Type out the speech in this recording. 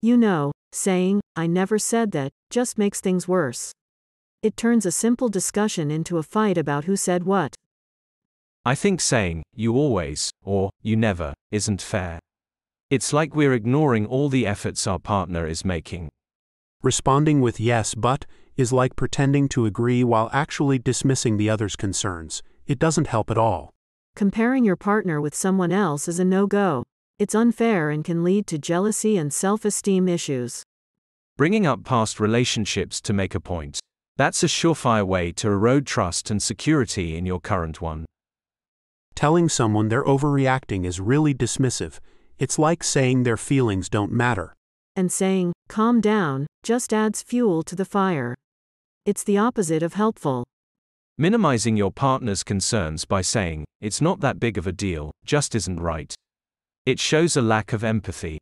You know, saying, I never said that, just makes things worse. It turns a simple discussion into a fight about who said what. I think saying, you always, or, you never, isn't fair. It's like we're ignoring all the efforts our partner is making. Responding with yes, but is like pretending to agree while actually dismissing the other's concerns. It doesn't help at all. Comparing your partner with someone else is a no go. It's unfair and can lead to jealousy and self esteem issues. Bringing up past relationships to make a point. That's a surefire way to erode trust and security in your current one. Telling someone they're overreacting is really dismissive. It's like saying their feelings don't matter. And saying, calm down, just adds fuel to the fire. It's the opposite of helpful. Minimizing your partner's concerns by saying, it's not that big of a deal, just isn't right. It shows a lack of empathy.